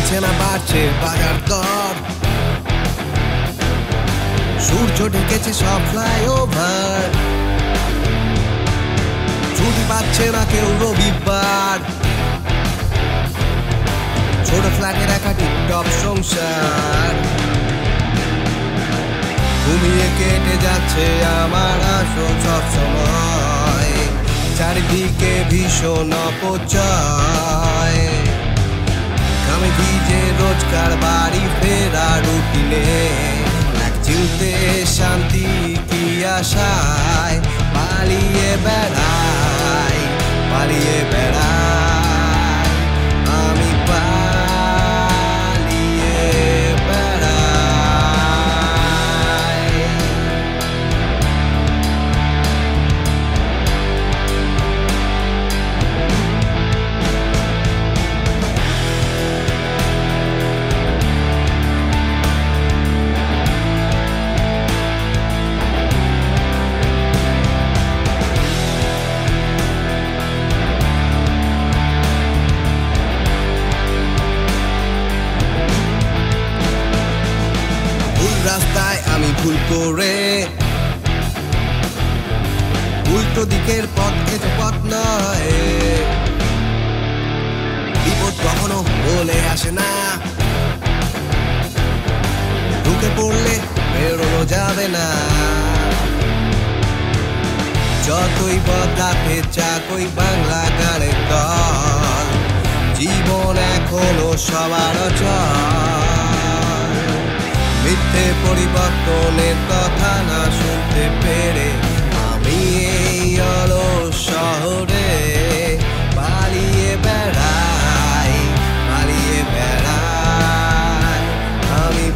কমছে না, বাড়ছে বাজার দর। সূর্য ঢেকেছে সব ফ্লাইওভার ছুটি পাচ্ছে না কেউ রবিবার। ছোট ফ্ল্যাটে রাখা টিপটপ সংসার। ঘুমিয়ে কেটে যাচ্ছে আমার আসল সব সময়। চারিদিকে ভীষণ অপচয়। আমি ভিজে রোজকার বাড়ি ফেরা রুটিনে এক চিলতে শান্তি কি আশায়? পালিয়ে বেড়াই পালিয়ে বেড়াই। ভুল করে। উল্টো দিকের পথ এত পথ নয়। বিপদ কখনো বলে আসে না। ঢুকে পড়লে বেরোনো যাবে না। যতই বদলাতে চাকই বাংলা গানের দল, জীবন এখনও সবার চল মিথ্যে পরিবর্তনের কথা না শুনতে পেরে আমি এই অলস শহরে পালিয়ে বেড়াই পালিয়ে বেড়াই। আমি